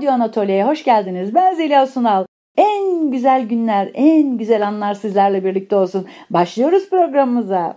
Radyo Anatolia'ya hoş geldiniz. Ben Zeliha Sunal. En güzel günler, en güzel anlar sizlerle birlikte olsun. Başlıyoruz programımıza.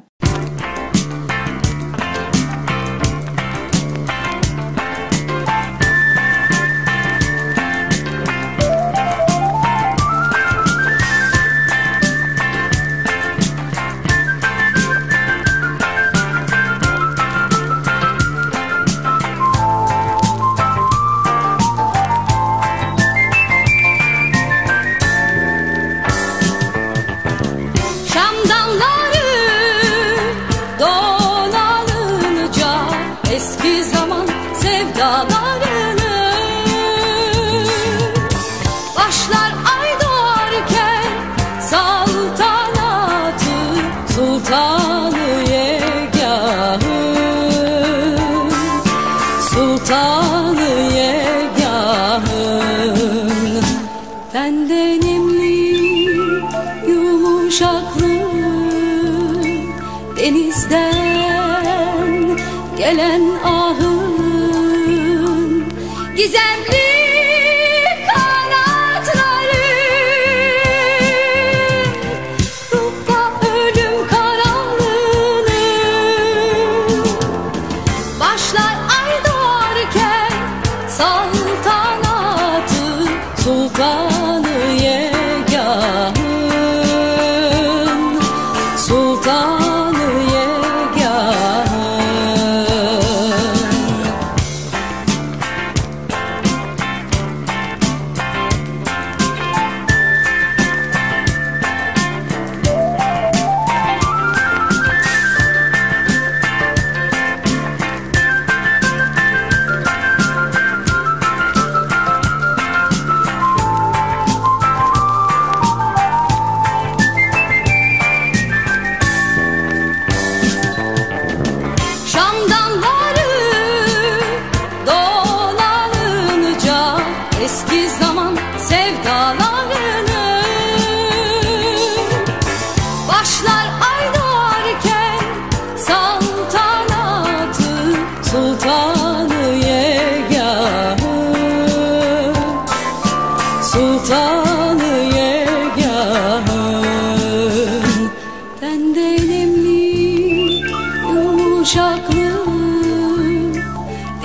yumuşaklığı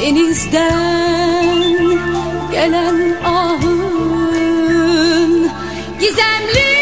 denizden gelen ahın. Gizemli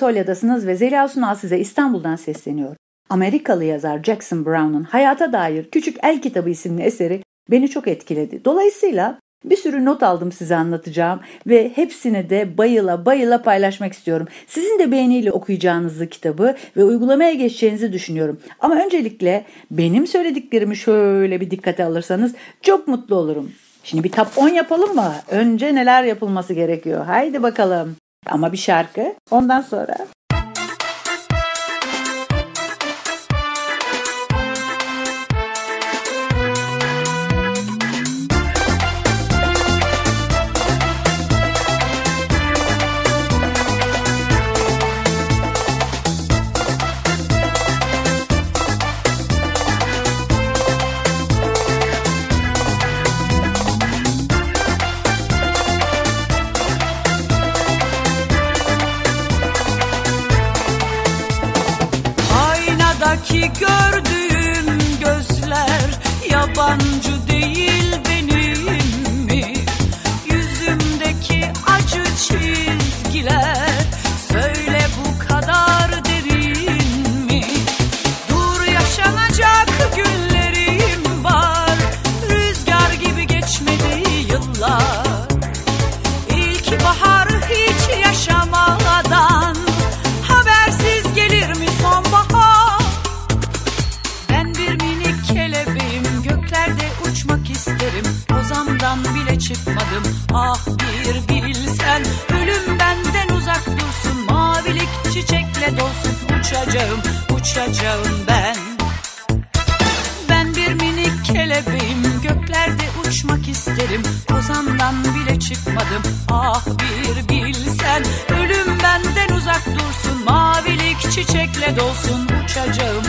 Anatolia'dasınız ve Zeliha Sunal size İstanbul'dan sesleniyor. Amerikalı yazar Jackson Brown'un Hayata Dair Küçük El Kitabı isimli eseri beni çok etkiledi. Dolayısıyla bir sürü not aldım size anlatacağım ve hepsini de bayıla bayıla paylaşmak istiyorum. Sizin de beğeniyle okuyacağınızı kitabı ve uygulamaya geçeceğinizi düşünüyorum. Ama öncelikle benim söylediklerimi şöyle bir dikkate alırsanız çok mutlu olurum. Şimdi bir top 10 yapalım mı? Önce neler yapılması gerekiyor? Haydi bakalım. Ama bir şarkı. Ondan sonra çıkmadım. Ah bir bilsen Ölüm benden uzak dursun. Mavilik çiçekle dolsun Uçacağım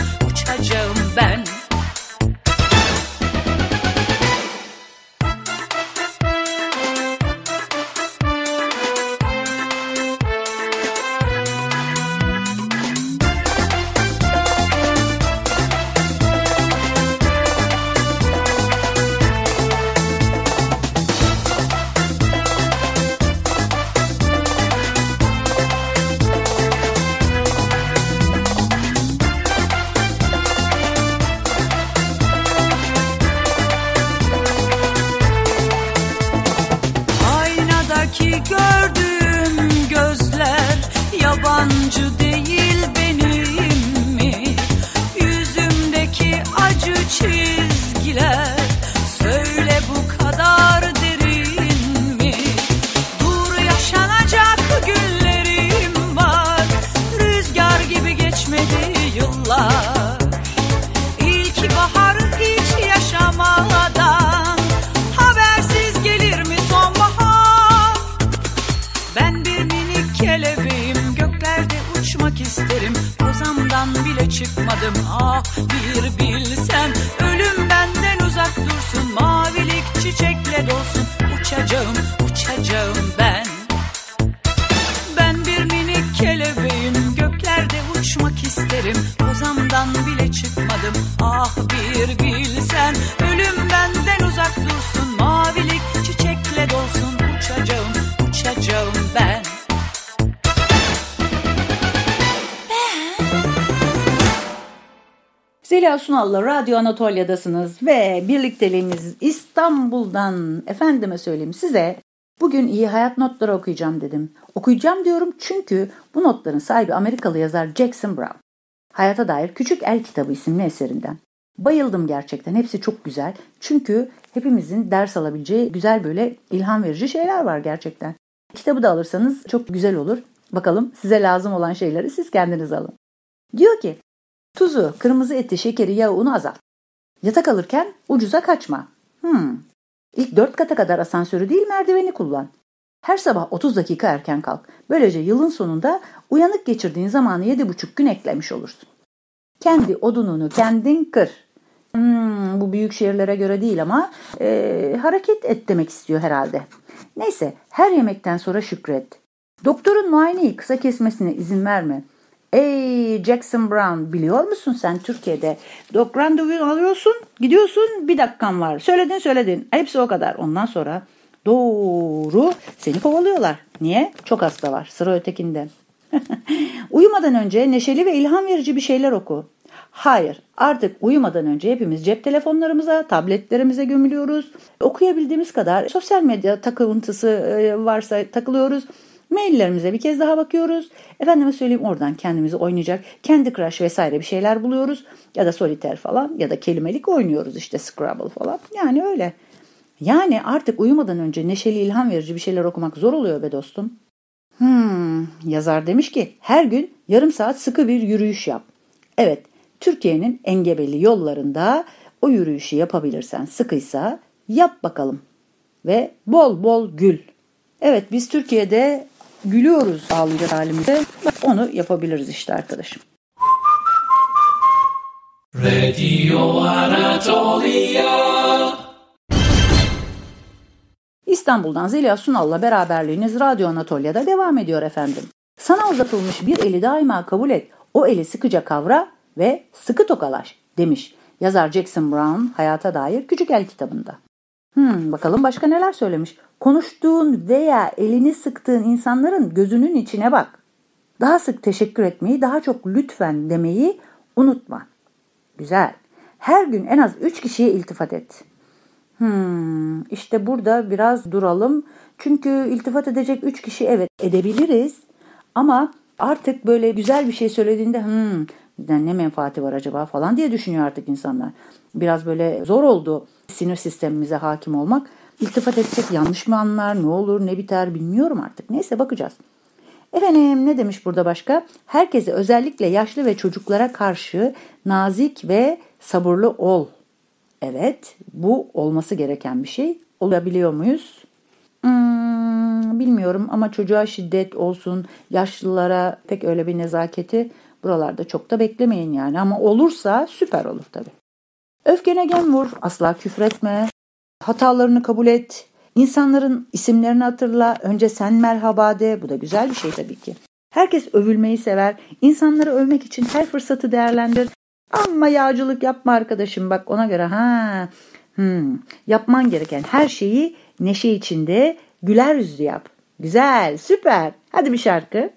uçmak isterim. Kozamdan bile çıkmadım. Ah bir bilsen. Ölüm benden uzak dursun. Mavilik çiçekle dolsun. Uçacağım uçacağım ben. Ben bir minik kelebeğim. Göklerde uçmak isterim. Kozamdan bile çıkmadım. Ah bir bilsen. Ölüm Zeliha Sunal'la Radyo Anatolia'dasınız ve birlikteliğimiz İstanbul'dan efendime söyleyeyim size bugün iyi hayat notları okuyacağım dedim. Okuyacağım diyorum çünkü bu notların sahibi Amerikalı yazar Jackson Brown. Hayata dair Küçük El Kitabı isimli eserinden. Bayıldım gerçekten. Hepsi çok güzel. Çünkü hepimizin ders alabileceği güzel böyle ilham verici şeyler var gerçekten. Kitabı da alırsanız çok güzel olur. Bakalım size lazım olan şeyleri siz kendiniz alın. Diyor ki Tuzu, kırmızı eti, şekeri, yağı, unu azalt. Yatak alırken ucuza kaçma. Hmm. İlk dört kata kadar asansörü değil merdiveni kullan. Her sabah 30 dakika erken kalk. Böylece yılın sonunda uyanık geçirdiğin zamanı 7,5 gün eklemiş olursun. Kendi odununu kendin kır. Hmm, bu büyük şehirlere göre değil ama e, hareket et demek istiyor herhalde. Neyse her yemekten sonra şükret. Doktorun muayeneyi kısa kesmesine izin verme. Ey Jackson Brown biliyor musun sen Türkiye'de randevu alıyorsun gidiyorsun bir dakikan var söyledin söyledin hepsi o kadar ondan sonra doğru seni kovalıyorlar. Niye? Çok hasta var sıra ötekinde. Uyumadan önce neşeli ve ilham verici bir şeyler oku. Hayır, artık uyumadan önce hepimiz cep telefonlarımıza, tabletlerimize gömülüyoruz. Okuyabildiğimiz kadar sosyal medya takıntısı e, varsa takılıyoruz. Maillerimize bir kez daha bakıyoruz. Efendime söyleyeyim oradan kendimizi oynayacak Candy Crush vesaire bir şeyler buluyoruz. Ya da soliter falan ya da kelimelik oynuyoruz işte Scrabble falan. Yani öyle. Yani artık uyumadan önce neşeli ilham verici bir şeyler okumak zor oluyor be dostum. Hmm, yazar demiş ki her gün yarım saat sıkı bir yürüyüş yap. Evet, Türkiye'nin engebeli yollarında o yürüyüşü yapabilirsen sıkıysa yap bakalım. Ve bol bol gül. Evet biz Türkiye'de gülüyoruz ağlayacak halimize. Bak onu yapabiliriz işte arkadaşım. Radio Anatolia İstanbul'dan Zeliha Sunal'la beraberliğiniz Radyo Anatolia'da devam ediyor efendim. Sana uzatılmış bir eli daima kabul et. O eli sıkıca kavra ve sıkı tokalaş demiş yazar Jackson Brown hayata dair küçük el kitabında. Hmm, bakalım başka neler söylemiş. Konuştuğun veya elini sıktığın insanların gözünün içine bak. Daha sık teşekkür etmeyi, daha çok lütfen demeyi unutma. Güzel. Her gün en az 3 kişiye iltifat et. Hmm, işte burada biraz duralım. Çünkü iltifat edecek 3 kişi evet edebiliriz. Ama artık böyle güzel bir şey söylediğinde hmm, ne menfaati var acaba falan diye düşünüyor artık insanlar. Biraz böyle zor oldu sinir sistemimize hakim olmak. iltifat etsek yanlış mı anlar, ne olur, ne biter bilmiyorum artık. Neyse bakacağız. Efendim ne demiş burada başka? Herkese özellikle yaşlı ve çocuklara karşı nazik ve sabırlı ol. Evet bu olması gereken bir şey. Olabiliyor muyuz? Hmm, bilmiyorum ama çocuğa şiddet olsun, yaşlılara pek öyle bir nezaketi buralarda çok da beklemeyin yani. Ama olursa süper olur tabii. Öfkene gem vur, asla küfretme, hatalarını kabul et, İnsanların isimlerini hatırla, önce sen merhaba de. Bu da güzel bir şey tabii ki. Herkes övülmeyi sever. İnsanları övmek için her fırsatı değerlendir. Ama yağcılık yapma arkadaşım bak ona göre ha. Hmm, yapman gereken her şeyi neşe içinde güler yüzlü yap. Güzel, süper. Hadi bir şarkı.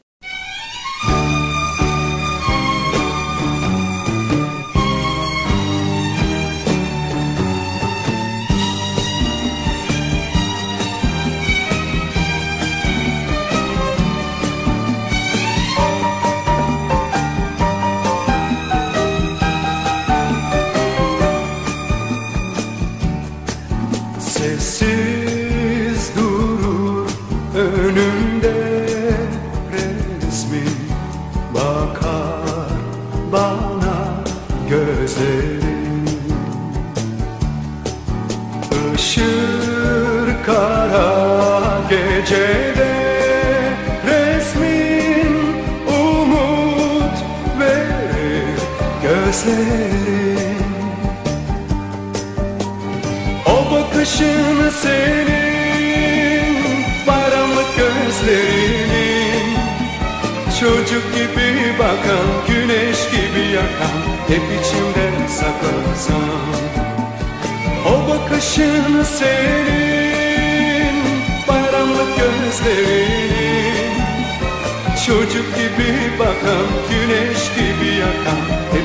Bakışın senin Bayramlık gözlerinin. Çocuk gibi bakan Güneş gibi yakan Hep içimde saklarsan O bakışın senin Bayramlık gözlerinin. Çocuk gibi bakan Güneş gibi yakan Hep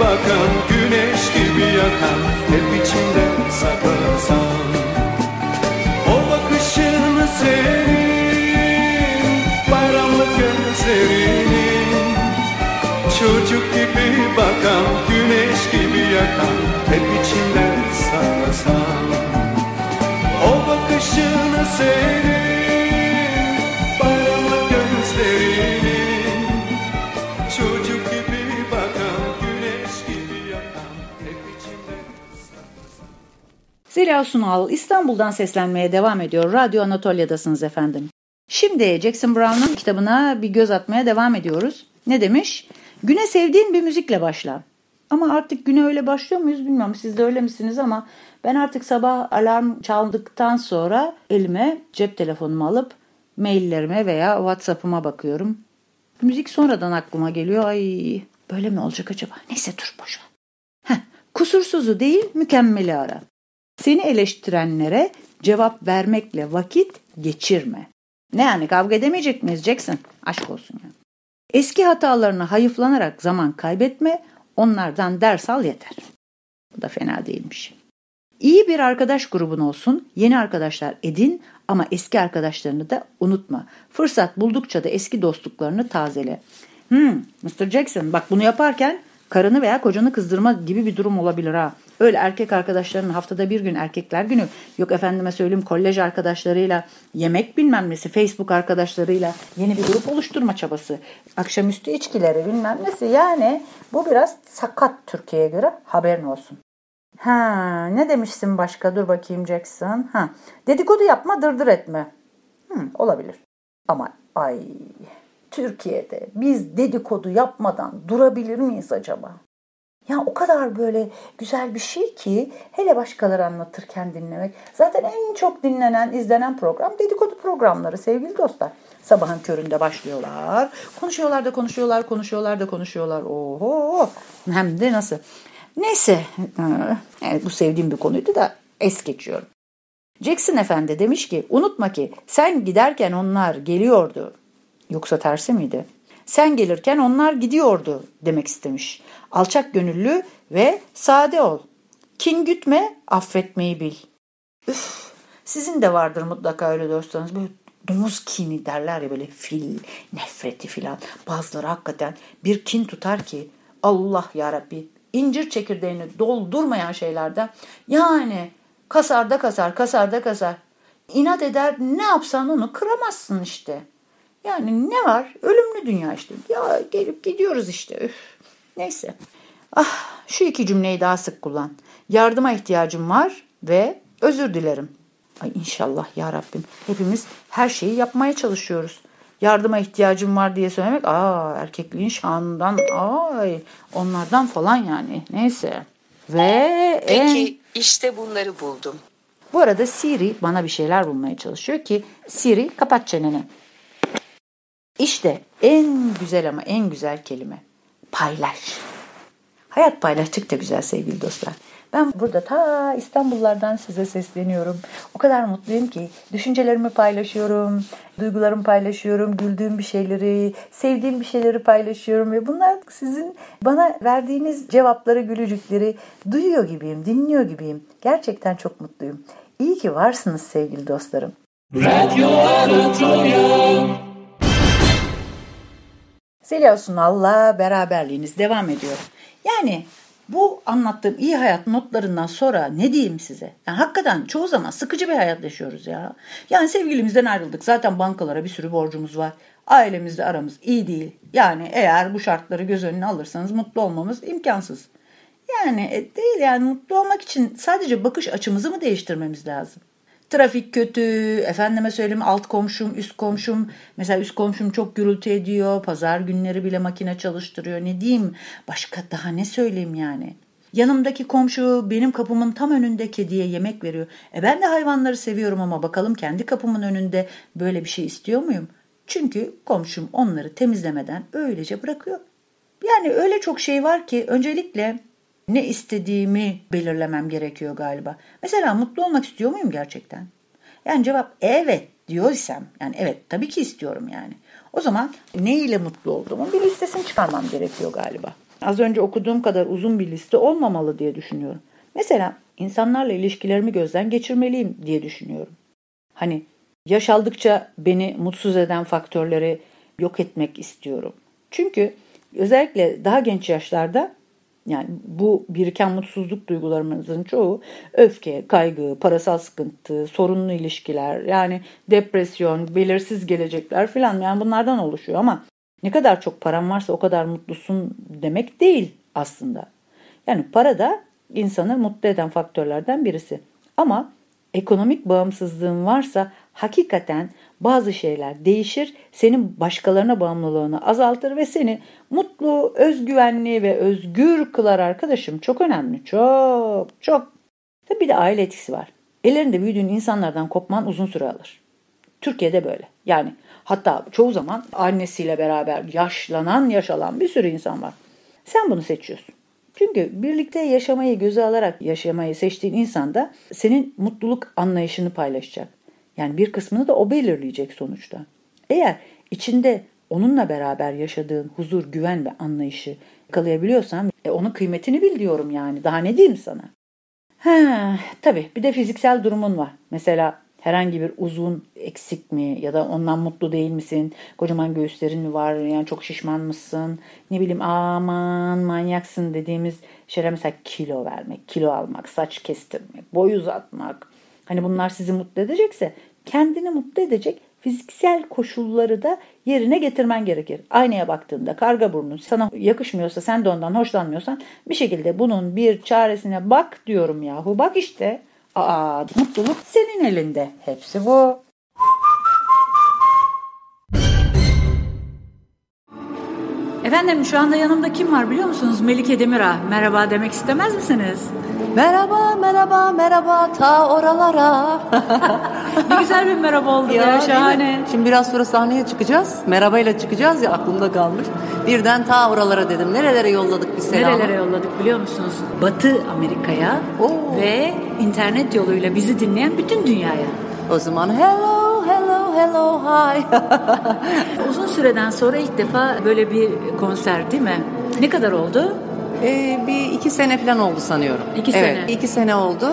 bakan güneş gibi yakan hep içinde saklasan O bakışın senin gözlerinin. Çocuk gibi bakan güneş gibi yakan Hep içinde saklasan O bakışını senin Zeliha Sunal İstanbul'dan seslenmeye devam ediyor. Radyo Anatolia'dasınız efendim. Şimdi Jackson Brown'un kitabına bir göz atmaya devam ediyoruz. Ne demiş? Güne sevdiğin bir müzikle başla. Ama artık güne öyle başlıyor muyuz bilmiyorum. Siz de öyle misiniz ama ben artık sabah alarm çaldıktan sonra elime cep telefonumu alıp maillerime veya WhatsApp'ıma bakıyorum. Müzik sonradan aklıma geliyor. Ay böyle mi olacak acaba? Neyse dur boş ver. kusursuzu değil mükemmeli ara. Seni eleştirenlere cevap vermekle vakit geçirme. Ne yani kavga edemeyecek miyiz Jackson? Aşk olsun ya. Eski hatalarını hayıflanarak zaman kaybetme, onlardan ders al yeter. Bu da fena değilmiş. İyi bir arkadaş grubun olsun, yeni arkadaşlar edin ama eski arkadaşlarını da unutma. Fırsat buldukça da eski dostluklarını tazele. Hmm, Mr. Jackson bak bunu yaparken karını veya kocanı kızdırma gibi bir durum olabilir ha. Öyle erkek arkadaşlarının haftada bir gün erkekler günü yok efendime söyleyeyim kolej arkadaşlarıyla yemek bilmem nesi Facebook arkadaşlarıyla yeni bir grup oluşturma çabası akşamüstü içkileri bilmem nesi yani bu biraz sakat Türkiye'ye göre haberin olsun. Ha, ne demişsin başka? Dur bakayım Jackson. Ha, dedikodu yapma, dırdır etme. Hmm, olabilir. Ama ay Türkiye'de biz dedikodu yapmadan durabilir miyiz acaba? Ya o kadar böyle güzel bir şey ki hele başkaları anlatırken dinlemek. Zaten en çok dinlenen, izlenen program dedikodu programları sevgili dostlar. Sabahın köründe başlıyorlar. Konuşuyorlar da konuşuyorlar, konuşuyorlar da konuşuyorlar. Oho! Hem de nasıl? Neyse, yani bu sevdiğim bir konuydu da es geçiyorum. Jackson Efendi demiş ki unutma ki sen giderken onlar geliyordu. Yoksa tersi miydi? Sen gelirken onlar gidiyordu demek istemiş. Alçak gönüllü ve sade ol. Kin gütme, affetmeyi bil. Üf, sizin de vardır mutlaka öyle dostlarınız. Böyle domuz kini derler ya böyle fil, nefreti filan. Bazıları hakikaten bir kin tutar ki Allah ya Rabbi incir çekirdeğini doldurmayan şeylerden yani kasar da kasar, kasar da kasar. İnat eder ne yapsan onu kıramazsın işte. Yani ne var? Ölümlü dünya işte. Ya gelip gidiyoruz işte. Üf. Neyse. Ah şu iki cümleyi daha sık kullan. Yardıma ihtiyacım var ve özür dilerim. Ay inşallah ya Rabbim. Hepimiz her şeyi yapmaya çalışıyoruz. Yardıma ihtiyacım var diye söylemek aa erkekliğin şanından ay onlardan falan yani. Neyse. Ve Peki en... işte bunları buldum. Bu arada Siri bana bir şeyler bulmaya çalışıyor ki Siri kapat çeneni. İşte en güzel ama en güzel kelime. Paylaş. Hayat paylaştıkça güzel sevgili dostlar. Ben burada ta İstanbullardan size sesleniyorum. O kadar mutluyum ki düşüncelerimi paylaşıyorum, duygularımı paylaşıyorum, güldüğüm bir şeyleri, sevdiğim bir şeyleri paylaşıyorum ve bunlar sizin bana verdiğiniz cevapları, gülücükleri duyuyor gibiyim, dinliyor gibiyim. Gerçekten çok mutluyum. İyi ki varsınız sevgili dostlarım. Radio Anatolia. Zeliha Sunal'la beraberliğiniz devam ediyor. Yani bu anlattığım iyi hayat notlarından sonra ne diyeyim size? Yani hakikaten çoğu zaman sıkıcı bir hayat yaşıyoruz ya. Yani sevgilimizden ayrıldık. Zaten bankalara bir sürü borcumuz var. Ailemizle aramız iyi değil. Yani eğer bu şartları göz önüne alırsanız mutlu olmamız imkansız. Yani e, değil yani mutlu olmak için sadece bakış açımızı mı değiştirmemiz lazım? Trafik kötü, efendime söyleyeyim alt komşum, üst komşum. Mesela üst komşum çok gürültü ediyor. Pazar günleri bile makine çalıştırıyor. Ne diyeyim? Başka daha ne söyleyeyim yani? Yanımdaki komşu benim kapımın tam önünde kediye yemek veriyor. E ben de hayvanları seviyorum ama bakalım kendi kapımın önünde böyle bir şey istiyor muyum? Çünkü komşum onları temizlemeden öylece bırakıyor. Yani öyle çok şey var ki öncelikle ne istediğimi belirlemem gerekiyor galiba. Mesela mutlu olmak istiyor muyum gerçekten? Yani cevap evet diyorsam yani evet tabii ki istiyorum yani. O zaman ne ile mutlu olduğumun bir listesini çıkarmam gerekiyor galiba. Az önce okuduğum kadar uzun bir liste olmamalı diye düşünüyorum. Mesela insanlarla ilişkilerimi gözden geçirmeliyim diye düşünüyorum. Hani yaş aldıkça beni mutsuz eden faktörleri yok etmek istiyorum. Çünkü özellikle daha genç yaşlarda yani bu biriken mutsuzluk duygularımızın çoğu öfke, kaygı, parasal sıkıntı, sorunlu ilişkiler, yani depresyon, belirsiz gelecekler filan yani bunlardan oluşuyor ama ne kadar çok paran varsa o kadar mutlusun demek değil aslında. Yani para da insanı mutlu eden faktörlerden birisi. Ama ekonomik bağımsızlığın varsa hakikaten bazı şeyler değişir, senin başkalarına bağımlılığını azaltır ve seni mutlu, özgüvenli ve özgür kılar arkadaşım. Çok önemli, çok çok. Tabii bir de aile etkisi var. Ellerinde büyüdüğün insanlardan kopman uzun süre alır. Türkiye'de böyle. Yani hatta çoğu zaman annesiyle beraber yaşlanan, yaşalan bir sürü insan var. Sen bunu seçiyorsun. Çünkü birlikte yaşamayı göze alarak yaşamayı seçtiğin insan da senin mutluluk anlayışını paylaşacak. Yani bir kısmını da o belirleyecek sonuçta. Eğer içinde onunla beraber yaşadığın huzur, güven ve anlayışı yakalayabiliyorsan e, onun kıymetini bil diyorum yani. Daha ne diyeyim sana? Ha, tabii bir de fiziksel durumun var. Mesela herhangi bir uzun eksik mi ya da ondan mutlu değil misin? Kocaman göğüslerin mi var? Yani çok şişman mısın? Ne bileyim aman manyaksın dediğimiz şeyler mesela kilo vermek, kilo almak, saç kestirmek, boy uzatmak. Hani bunlar sizi mutlu edecekse kendini mutlu edecek fiziksel koşulları da yerine getirmen gerekir. Aynaya baktığında karga burnu sana yakışmıyorsa sen de ondan hoşlanmıyorsan bir şekilde bunun bir çaresine bak diyorum yahu. Bak işte. Aa, mutluluk senin elinde. Hepsi bu. Efendim şu anda yanımda kim var biliyor musunuz? Melike Demirağ. Merhaba demek istemez misiniz? Merhaba, merhaba, merhaba ta oralara. Ne güzel bir merhaba oldu ya, mi? şahane. Şimdi biraz sonra sahneye çıkacağız. Merhabayla çıkacağız ya aklımda kalmış. Birden ta oralara dedim. Nerelere yolladık biz selamı? Nerelere yolladık biliyor musunuz? Batı Amerika'ya Oo. ve internet yoluyla bizi dinleyen bütün dünyaya. O zaman hello, hello, hi. Uzun süreden sonra ilk defa böyle bir konser değil mi? Ne kadar oldu? Ee, bir iki sene falan oldu sanıyorum. İki evet, sene. iki sene oldu.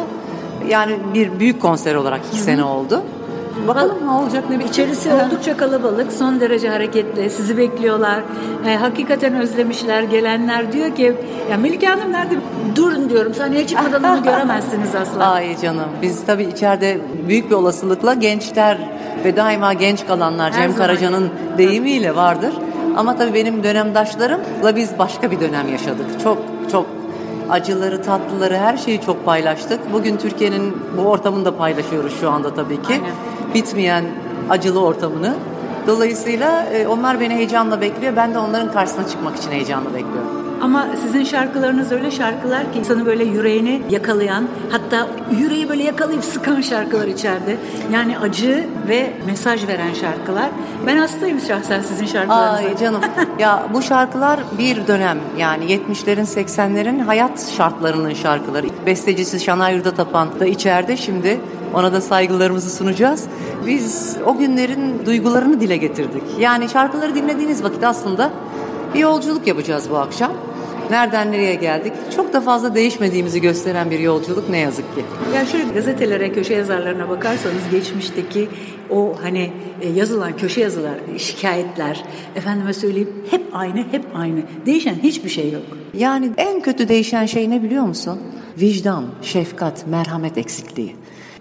Yani bir büyük konser olarak iki sene oldu. Bakalım ne olacak ne bitecek. İçerisi oldukça kalabalık, son derece hareketli. Sizi bekliyorlar. E, hakikaten özlemişler. Gelenler diyor ki, ya Melike Hanım nerede? Durun diyorum. Sahneye çıkmadan onu göremezsiniz asla. Ay canım biz tabii içeride büyük bir olasılıkla gençler ve daima genç kalanlar Her Cem zaman. Karaca'nın deyimiyle vardır. Ama tabii benim dönemdaşlarımla biz başka bir dönem yaşadık. Çok çok acıları, tatlıları her şeyi çok paylaştık. Bugün Türkiye'nin bu ortamını da paylaşıyoruz şu anda tabii ki. Aynen. Bitmeyen acılı ortamını. Dolayısıyla e, onlar beni heyecanla bekliyor. Ben de onların karşısına çıkmak için heyecanla bekliyorum. Ama sizin şarkılarınız öyle şarkılar ki insanı böyle yüreğini yakalayan, hatta yüreği böyle yakalayıp sıkan şarkılar içeride. Yani acı ve mesaj veren şarkılar. Ben hastayım şahsen sizin şarkılarınıza. Ay canım. ya bu şarkılar bir dönem yani 70'lerin 80'lerin hayat şartlarının şarkıları. Bestecisi Şanay Yurda Tapan da içeride şimdi. Ona da saygılarımızı sunacağız. Biz o günlerin duygularını dile getirdik. Yani şarkıları dinlediğiniz vakit aslında bir yolculuk yapacağız bu akşam. Nereden nereye geldik? Çok da fazla değişmediğimizi gösteren bir yolculuk ne yazık ki. Ya şöyle gazetelere, köşe yazarlarına bakarsanız geçmişteki o hani e, yazılan köşe yazılar, şikayetler, efendime söyleyeyim hep aynı, hep aynı. Değişen hiçbir şey yok. Yani en kötü değişen şey ne biliyor musun? Vicdan, şefkat, merhamet eksikliği.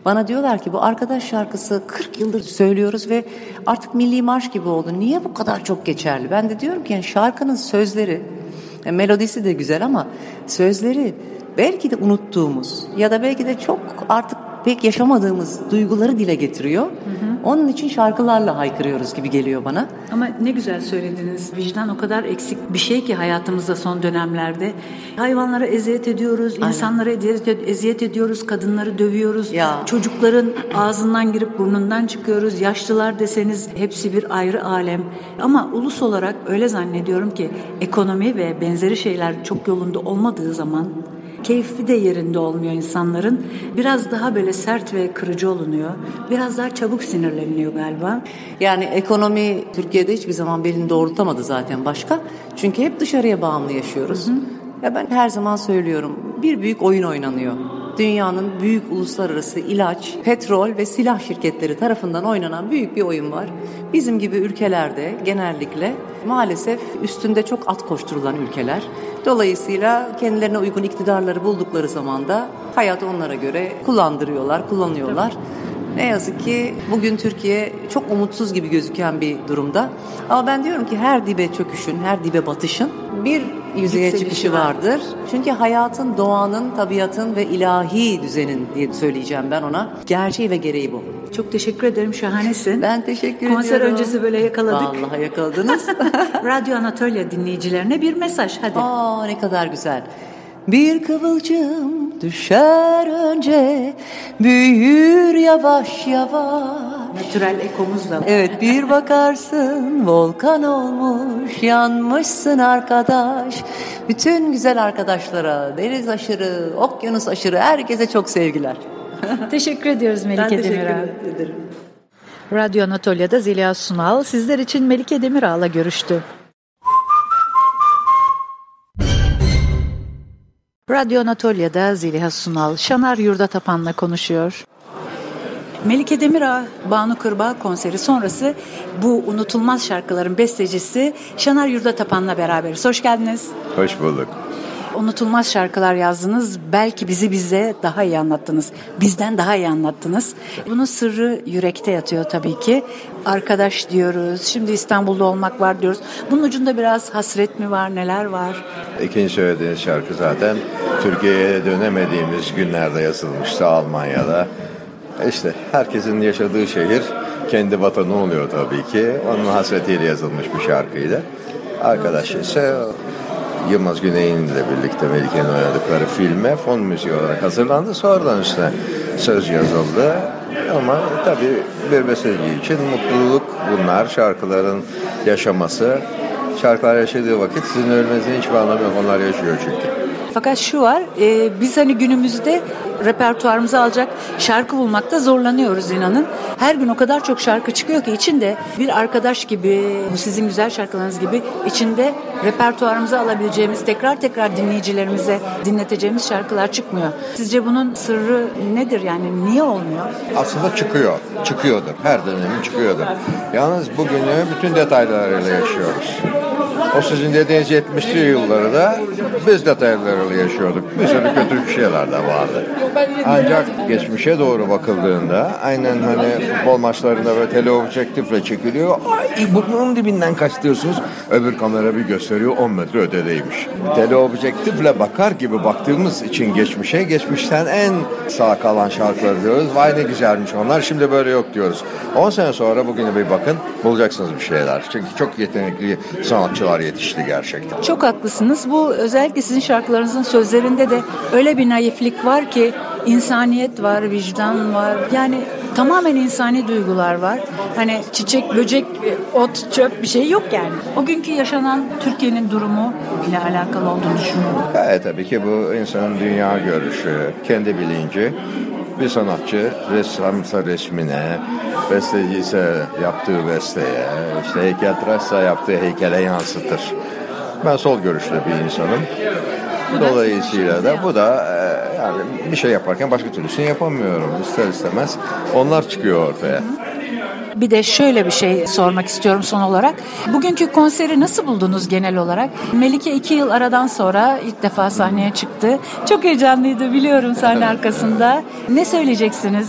Bana diyorlar ki bu arkadaş şarkısı 40 yıldır söylüyoruz ve artık milli marş gibi oldu. Niye bu kadar çok geçerli? Ben de diyorum ki yani şarkının sözleri, e, melodisi de güzel ama sözleri belki de unuttuğumuz ya da belki de çok artık pek yaşamadığımız duyguları dile getiriyor. Onun için şarkılarla haykırıyoruz gibi geliyor bana. Ama ne güzel söylediniz. Vicdan o kadar eksik bir şey ki hayatımızda son dönemlerde. Hayvanlara eziyet ediyoruz, insanlara eziyet, eziyet ediyoruz, kadınları dövüyoruz. Ya. Çocukların ağzından girip burnundan çıkıyoruz. Yaşlılar deseniz hepsi bir ayrı alem. Ama ulus olarak öyle zannediyorum ki ekonomi ve benzeri şeyler çok yolunda olmadığı zaman keyfi de yerinde olmuyor insanların. Biraz daha böyle sert ve kırıcı olunuyor. Biraz daha çabuk sinirleniliyor galiba. Yani ekonomi Türkiye'de hiçbir zaman belini doğrultamadı zaten başka. Çünkü hep dışarıya bağımlı yaşıyoruz. Ya ben her zaman söylüyorum bir büyük oyun oynanıyor. Dünyanın büyük uluslararası ilaç, petrol ve silah şirketleri tarafından oynanan büyük bir oyun var. Bizim gibi ülkelerde genellikle maalesef üstünde çok at koşturulan ülkeler. Dolayısıyla kendilerine uygun iktidarları buldukları zaman da hayatı onlara göre kullandırıyorlar, kullanıyorlar. Ne yazık ki bugün Türkiye çok umutsuz gibi gözüken bir durumda. Ama ben diyorum ki her dibe çöküşün, her dibe batışın bir yüzeye çıkışı var. vardır. Çünkü hayatın, doğanın, tabiatın ve ilahi düzenin diye söyleyeceğim ben ona. Gerçeği ve gereği bu. Çok teşekkür ederim. Şahanesin. Ben teşekkür Konser ediyorum. öncesi böyle yakaladık. Vallahi yakaladınız. Radyo Anatolia dinleyicilerine bir mesaj hadi. Aa ne kadar güzel. Bir kıvılcım düşer önce, büyür yavaş yavaş. Natürel ekomuzla. Evet bir bakarsın volkan olmuş yanmışsın arkadaş. Bütün güzel arkadaşlara deniz aşırı, okyanus aşırı herkese çok sevgiler. Teşekkür ediyoruz Melike Ben teşekkür ederim. Radyo Anatolia'da Zeliha Sunal sizler için Melike Demirağ'la görüştü. Radyo Anatolia'da Zeliha Sunal, Şanar Yurda Tapan'la konuşuyor. Melike Demirağ, Banu Kırbağ konseri sonrası bu unutulmaz şarkıların bestecisi Şanar Yurda Tapan'la beraberiz. Hoş geldiniz. Hoş bulduk. Unutulmaz şarkılar yazdınız. Belki bizi bize daha iyi anlattınız. Bizden daha iyi anlattınız. Bunun sırrı yürekte yatıyor tabii ki. Arkadaş diyoruz. Şimdi İstanbul'da olmak var diyoruz. Bunun ucunda biraz hasret mi var? Neler var? İkinci söylediğiniz şarkı zaten Türkiye'ye dönemediğimiz günlerde yazılmıştı Almanya'da. İşte herkesin yaşadığı şehir kendi vatanı oluyor tabii ki. Onun hasretiyle yazılmış bir şarkıydı. Arkadaş ise Yılmaz Güney'in de birlikte Melike'nin oynadıkları filme fon müziği olarak hazırlandı. Sonradan üstüne söz yazıldı. Ama tabii bir besteci için mutluluk bunlar. Şarkıların yaşaması. Şarkılar yaşadığı vakit sizin ölmenizin hiçbir anlamı yok. Onlar yaşıyor çünkü. Fakat şu var, e, biz hani günümüzde repertuarımıza alacak şarkı bulmakta zorlanıyoruz inanın. Her gün o kadar çok şarkı çıkıyor ki içinde bir arkadaş gibi, bu sizin güzel şarkılarınız gibi içinde repertuarımıza alabileceğimiz, tekrar tekrar dinleyicilerimize dinleteceğimiz şarkılar çıkmıyor. Sizce bunun sırrı nedir yani? Niye olmuyor? Aslında çıkıyor. Çıkıyordur. Her dönemin çıkıyordur. Yalnız bugünü bütün detaylarıyla yaşıyoruz. O sizin dediğiniz 70'li yılları da biz detaylarıyla yaşıyorduk. Bir sürü kötü şeyler de vardı. Ancak geçmişe doğru bakıldığında aynen hani futbol maçlarında böyle teleobjektifle çekiliyor. Ay burnunun dibinden kaçtıyorsunuz. Öbür kamera bir gösteriyor 10 metre ötedeymiş. Teleobjektifle bakar gibi baktığımız için geçmişe geçmişten en sağ kalan şarkıları diyoruz. Vay ne güzelmiş onlar şimdi böyle yok diyoruz. 10 sene sonra bugüne bir bakın bulacaksınız bir şeyler. Çünkü çok yetenekli sanatçılar yetişti gerçekten. Çok haklısınız. Bu özellikle sizin şarkılarınızın sözlerinde de öyle bir naiflik var ki insaniyet var, vicdan var. Yani tamamen insani duygular var. Hani çiçek, böcek, ot, çöp bir şey yok yani. O günkü yaşanan Türkiye'nin durumu ile alakalı olduğunu düşünüyorum. Gayet tabii ki bu insanın dünya görüşü, kendi bilinci. Bir sanatçı ressamsa resmine, besteci ise yaptığı besteye, işte heykeltıraşsa yaptığı heykele yansıtır. Ben sol görüşlü bir insanım. Dolayısıyla da bu da e, yani bir şey yaparken başka türlüsünü yapamıyorum ister istemez. Onlar çıkıyor ortaya. Bir de şöyle bir şey sormak istiyorum son olarak. Bugünkü konseri nasıl buldunuz genel olarak? Melike iki yıl aradan sonra ilk defa sahneye çıktı. Çok heyecanlıydı biliyorum sahne arkasında. Ne söyleyeceksiniz?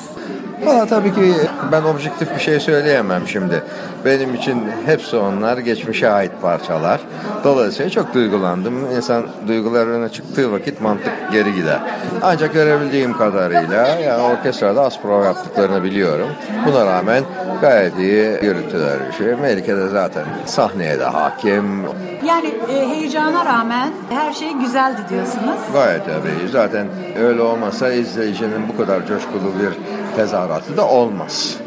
Valla tabii ki ben objektif bir şey söyleyemem şimdi. Benim için hepsi onlar geçmişe ait parçalar. Dolayısıyla çok duygulandım. İnsan duygularına çıktığı vakit mantık geri gider. Ancak görebildiğim kadarıyla yani orkestrada az prova yaptıklarını biliyorum. Buna rağmen gayet iyi görüntüler. Şey. Melike de zaten sahneye de hakim. Yani e, heyecana rağmen her şey güzeldi diyorsunuz. Gayet tabii. Zaten öyle olmasa izleyicinin bu kadar coşkulu bir tezahüratı da olmaz.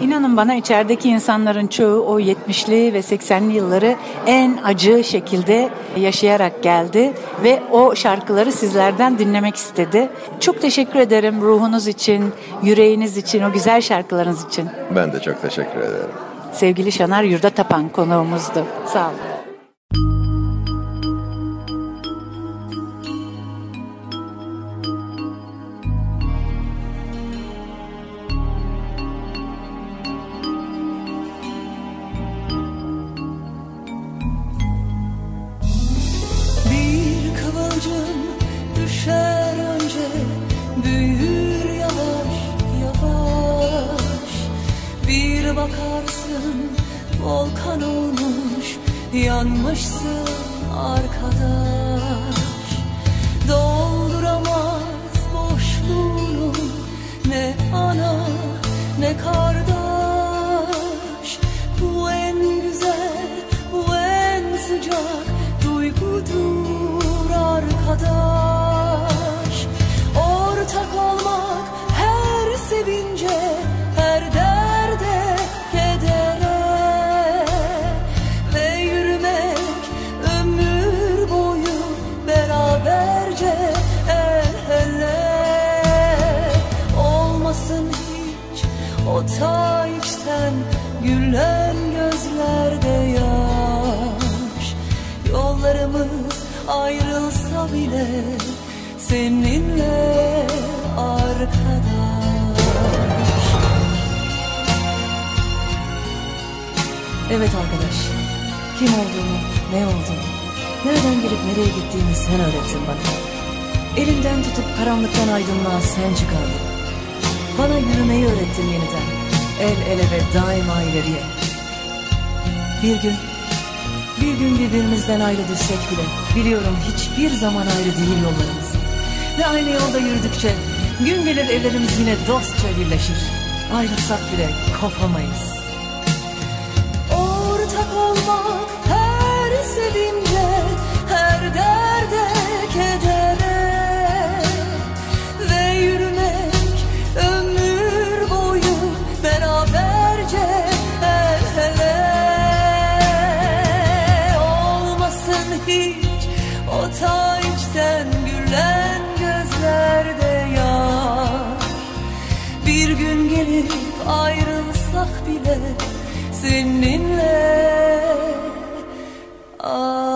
İnanın bana içerideki insanların çoğu o 70'li ve 80'li yılları en acı şekilde yaşayarak geldi ve o şarkıları sizlerden dinlemek istedi. Çok teşekkür ederim ruhunuz için, yüreğiniz için, o güzel şarkılarınız için. Ben de çok teşekkür ederim. Sevgili Şanar Yurda Tapan konuğumuzdu. Sağ olun. Büyür yavaş yavaş. Bir bakarsın volkan olmuş. Yanmışsın arkadaş. Dolduramaz boşluğunu. Ne ana ne kardeş. Bu en güzel bu en sıcak duygudur arkadaş sevince her derde kedere Ve yürümek ömür boyu beraberce el ele. Olmasın hiç o ta içten gülen gözlerde yaş. Yollarımız ayrılsa bile seninle arkadaş Evet arkadaş, kim olduğunu, ne olduğunu Nereden gelip nereye gittiğimi sen öğrettin bana. Elinden tutup karanlıktan aydınlığa sen çıkardın. Bana yürümeyi öğrettin yeniden. El ele ve daima ileriye. Bir gün, bir gün birbirimizden ayrı düşsek bile biliyorum hiçbir zaman ayrı değil yollarımız. Ve aynı yolda yürüdükçe gün gelir ellerimiz yine dostça birleşir. Ayrılsak bile kopamayız. Her sevince, her derde, kedere ve yürümek ömür boyu beraberce el ele. Olmasın hiç o ta içten gülen gözlerde yaş bir gün gelip ayrılsak bile seninle arkadaş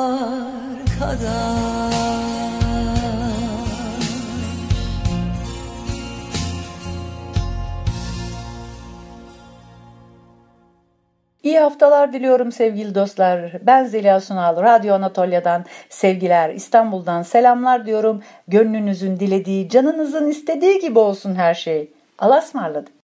İyi haftalar diliyorum sevgili dostlar. Ben Zeliha Sunal, Radyo Anatolia'dan sevgiler, İstanbul'dan selamlar diyorum. Gönlünüzün dilediği, canınızın istediği gibi olsun her şey. Allah'a ısmarladık.